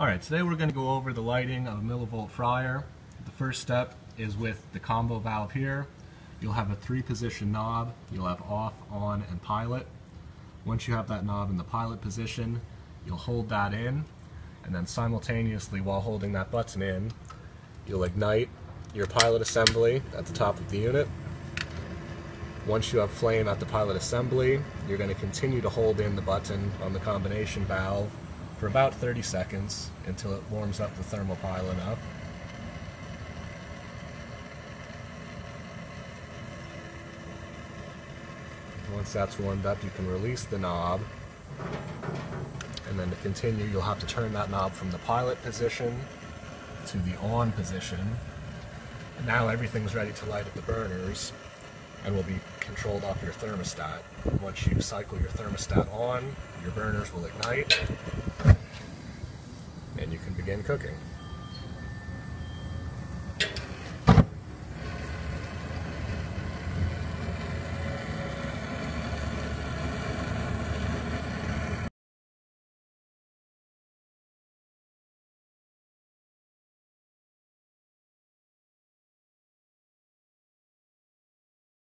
Alright, today we're going to go over the lighting of a millivolt fryer. The first step is with the combo valve here. You'll have a three position knob. You'll have off, on, and pilot. Once you have that knob in the pilot position, you'll hold that in and then simultaneously while holding that button in, you'll ignite your pilot assembly at the top of the unit. Once you have flame at the pilot assembly, you're going to continue to hold in the button on the combination valve for about 30 seconds until it warms up the thermopile enough. Once that's warmed up, you can release the knob. And then to continue, you'll have to turn that knob from the pilot position to the on position. And now everything's ready to light up the burners and will be controlled off your thermostat. Once you cycle your thermostat on, your burners will ignite and you can begin cooking.